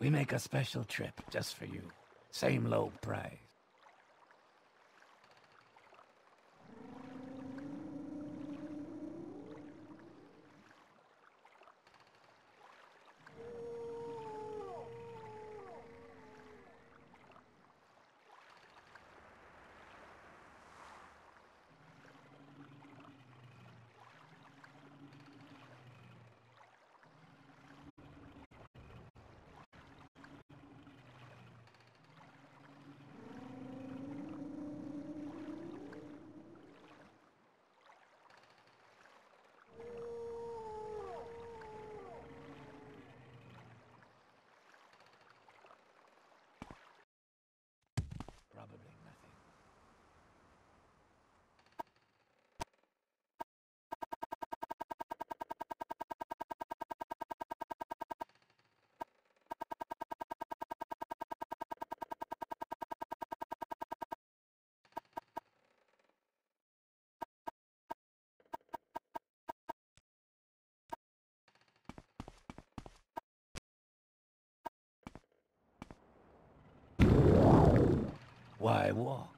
We make a special trip just for you. Same low price. Why walk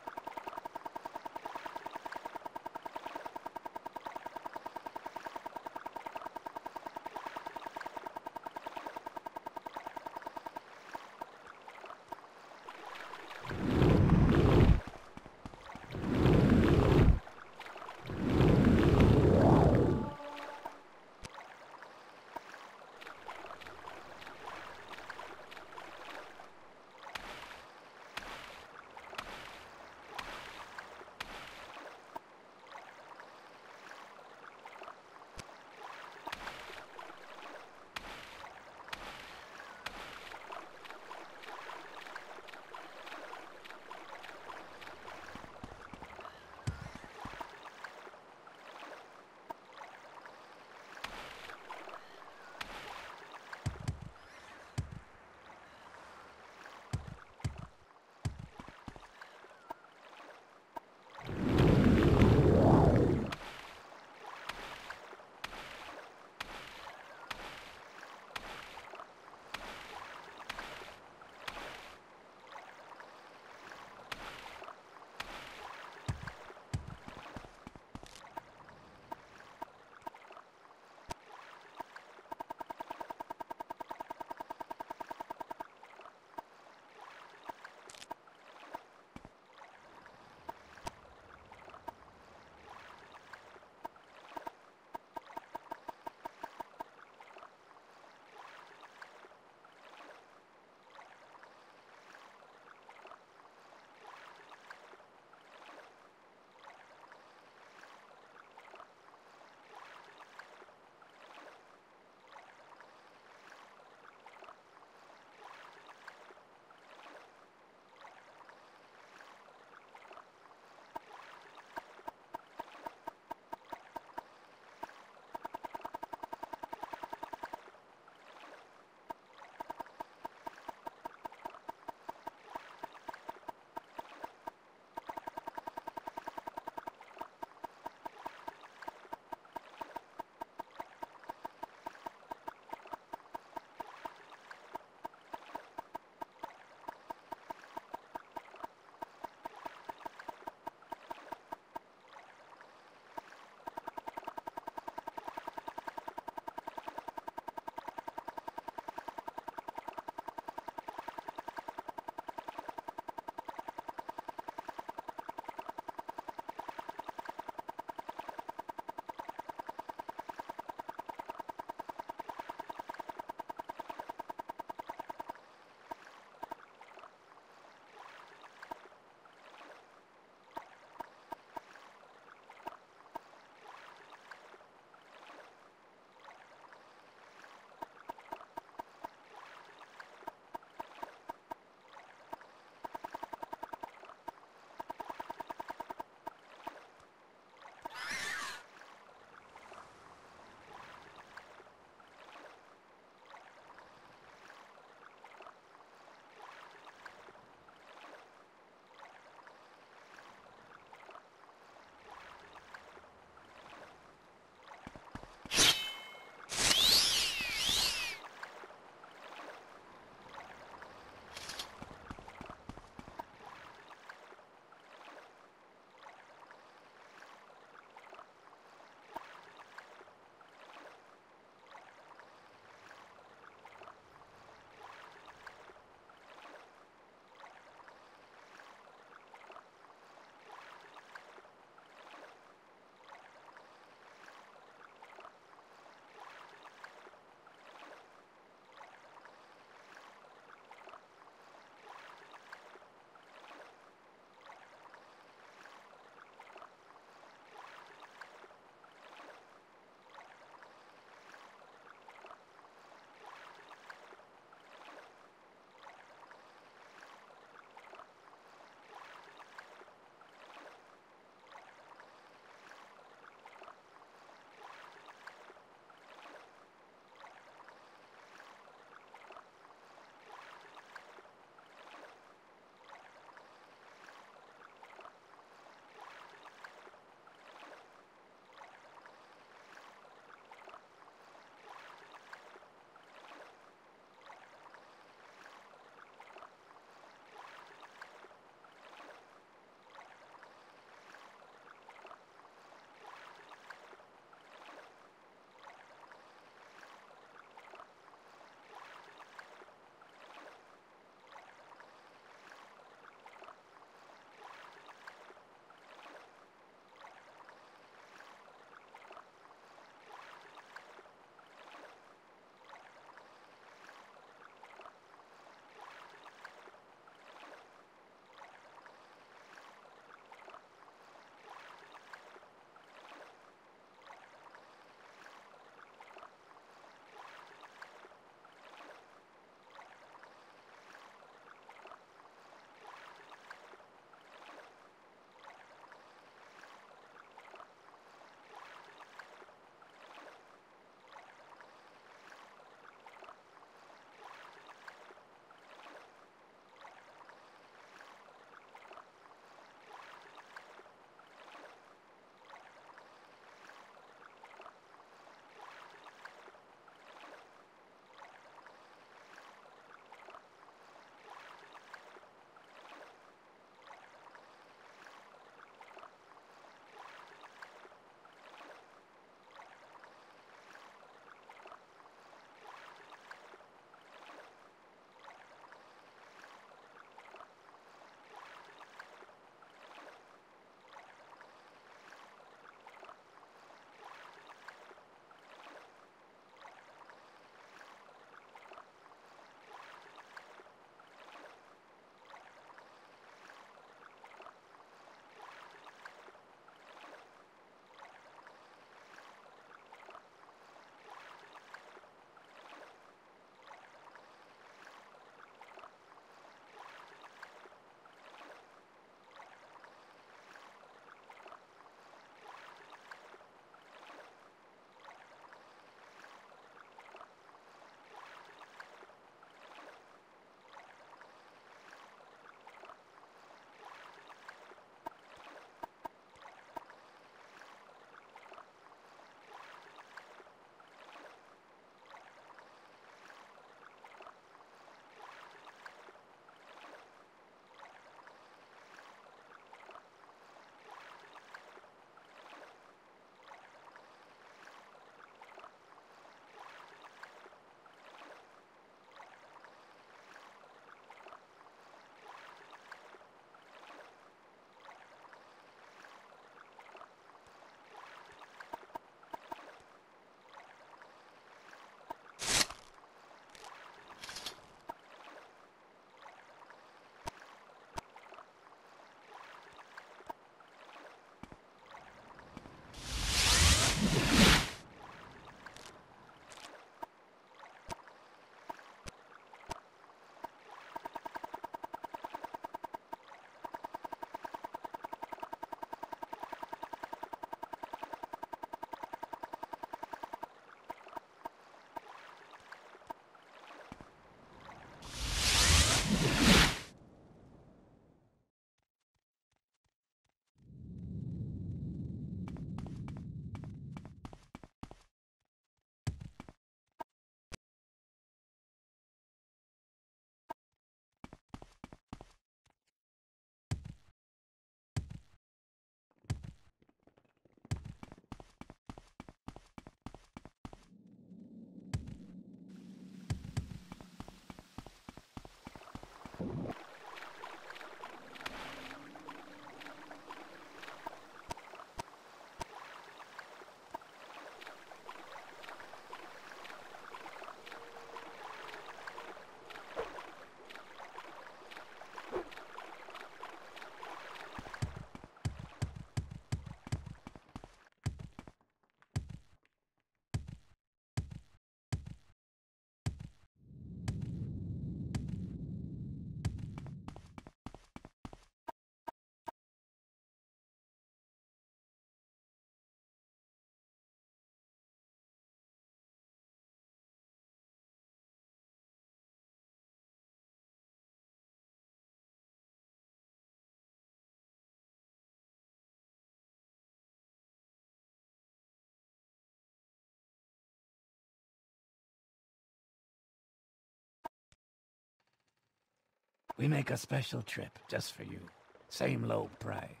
We make a special trip just for you. Same low price.